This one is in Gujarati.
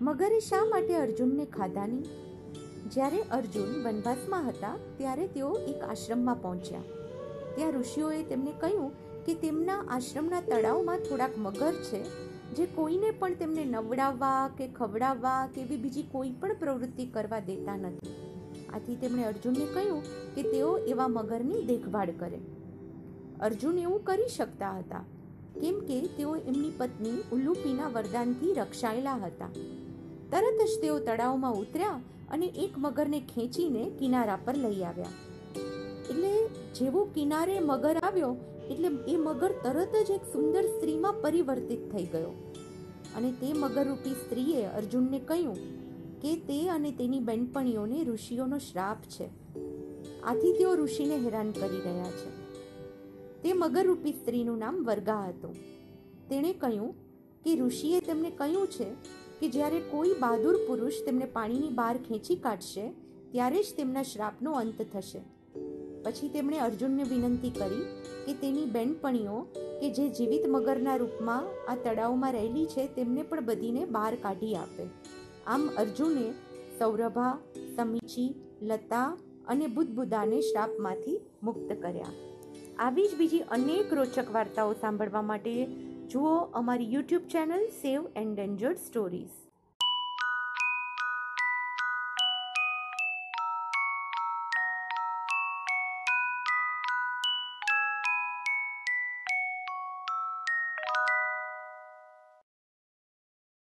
મગરે શા માટે અર્જુનને ખાધા નહીં? જ્યારે અર્જુન વનવાસમાં હતા, ત્યારે તેઓ એક આશ્રમમાં પહોંચ્યા. ત્યાં ઋષિઓએ તેમને કહ્યું કે તેમના આશ્રમના તળાવમાં થોડાક મગર છે, જે કોઈને પણ તેમને નવડાવવા કે ખવડાવવા કે એવી બીજી કોઈ પણ પ્રવૃત્તિ કરવા દેતા નથી. આથી તેમણે અર્જુનને કહ્યું કે તેઓ એવા મગરની દેખભાળ કરે. અર્જુન એવું કરી શકતા હતા, કેમ કે તેઓ એમની પત્ની ઉલ્લુપીના વરદાનથી રક્ષાયેલા હતા. તરત જ તેઓ તળાવમાં ઉતર્યા અને એક મગરને ખેંચીને કિનારા પર લઈ આવ્યા. એટલે જેવો કિનારે મગર આવ્યો, એટલે એ મગર તરત જ એક સુંદર સ્ત્રીમાં પરિવર્તિત થઈ ગયો. અને તે મગરરૂપી સ્ત્રીએ અર્જુનને કહ્યું કે તે અને તેની બેનપણીઓને ઋષિઓનો શ્રાપ છે. આથી તેઓ ઋષિને હેરાન કરી રહ્યા છે. તે મગરરૂપી સ્ત્રીનું નામ વર્ગા હતું. તેણે કહ્યું કે ઋષિએ તેમને કહ્યું છે કે જ્યારે કોઈ બહાદુર પુરુષ તેમને પાણીની બહાર ખેંચી કાઢશે, ત્યારે જ તેમના શ્રાપનો અંત થશે. પછી તેમણે અર્જુનને વિનંતી કરી કે તેની બેનપણીઓ, કે જે જીવિત મગરના રૂપમાં આ તળાવમાં રહેલી છે, તેમને પણ બધીને બહાર કાઢી આપે. આમ અર્જુને સૌરભા, સમીચી, લતા અને બુદ્ધબુદાને શ્રાપમાંથી મુક્ત કર્યા. આવી જ બીજી અનેક રોચક વાર્તાઓ સાંભળવા માટે જુઓ અમારી YouTube channel save and endangered stories